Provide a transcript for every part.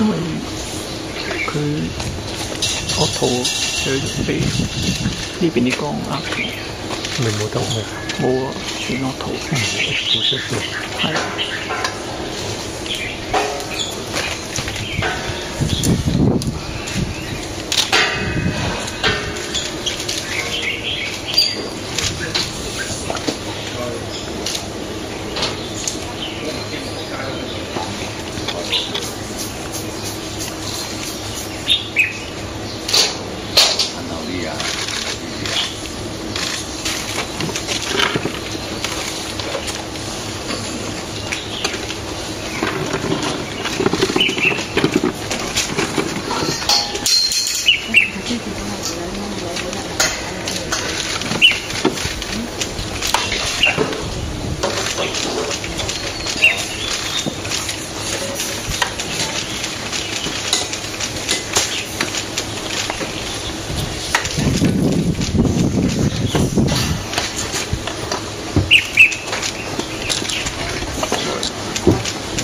因為佢個肚就俾呢邊啲光壓住。你冇得咩？冇啊，全個肚。冇、嗯、舒。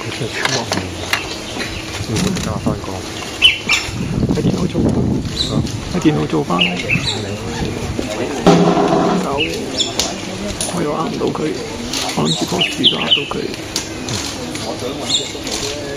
佢真係出惡要唔加翻個？喺電腦做，喺電腦做翻。有，我又呃唔到佢，我諗住個樹都呃到佢。嗯